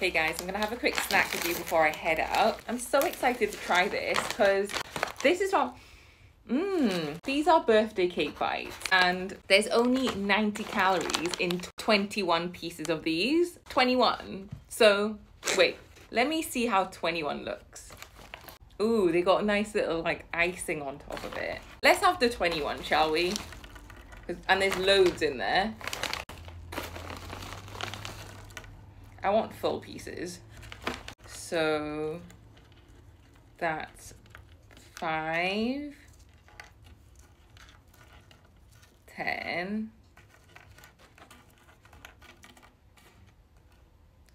Hey guys, I'm gonna have a quick snack with you before I head out. I'm so excited to try this because this is from Mmm, these are birthday cake bites and there's only 90 calories in 21 pieces of these. 21. So, wait, let me see how 21 looks. Ooh, they got a nice little like icing on top of it. Let's have the 21, shall we? And there's loads in there. I want full pieces. So that's five 10,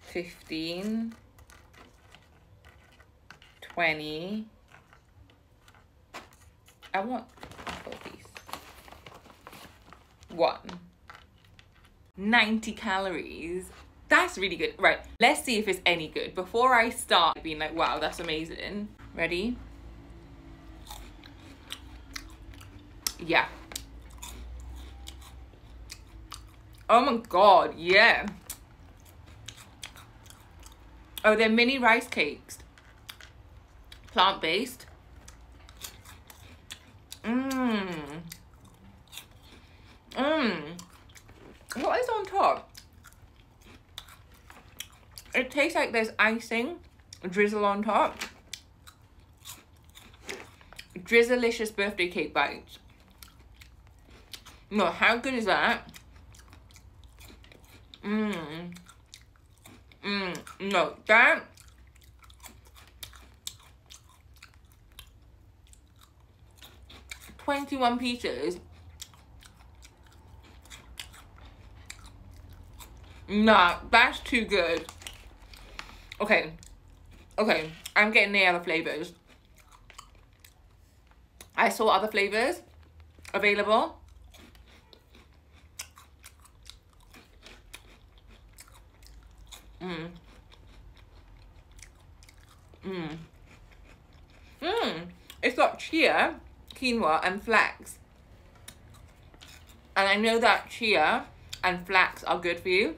15, 20. I want a full piece. One. 90 calories. That's really good. Right, let's see if it's any good. Before I start being like, wow, that's amazing. Ready? Yeah, Oh my god, yeah. Oh, they're mini rice cakes. Plant-based. Mmm. Mmm. What is on top? It tastes like there's icing, drizzle on top. Drizzilicious birthday cake bites. No, how good is that? Mmm. Mmm. No, that. Twenty-one pieces. Nah, that's too good. Okay. Okay, I'm getting the other flavors. I saw other flavors available. Mmm. Mmm. Mmm. It's got chia, quinoa, and flax. And I know that chia and flax are good for you.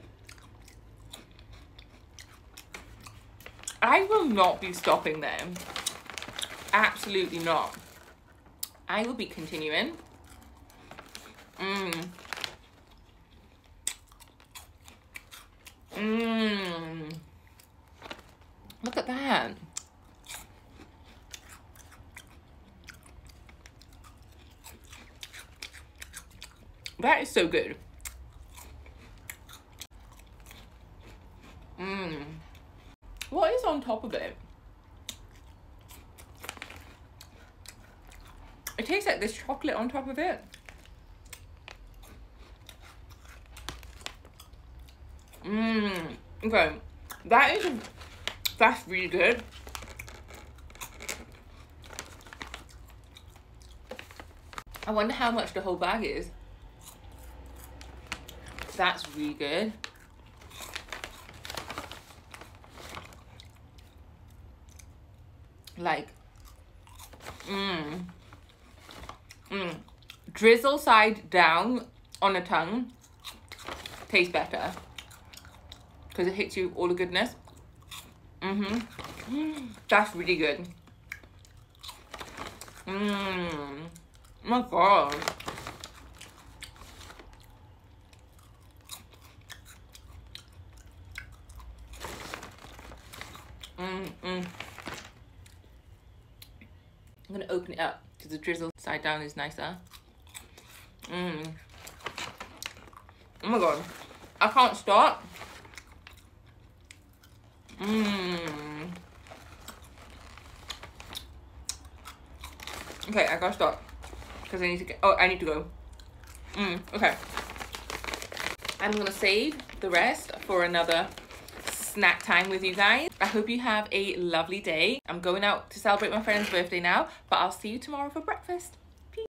I will not be stopping them. Absolutely not. I will be continuing. Mmm. Mmm. Look at that. That is so good. Mmm. What is on top of it? It tastes like there's chocolate on top of it. Mmm. Okay. That is, that's really good. I wonder how much the whole bag is. That's really good. Like, mmm. Mmm. Drizzle side down on the tongue tastes better because it hits you all the goodness. Mm-hmm. That's really good. Oh my god. Mm, mm. I'm gonna open it up because the drizzle side down is nicer. Mmm. Oh my god. I can't stop. Mmm. Okay, I gotta stop. Because I need to get, oh, I need to go. Mmm, okay. I'm gonna save the rest for another snack time with you guys. I hope you have a lovely day. I'm going out to celebrate my friend's birthday now, but I'll see you tomorrow for breakfast.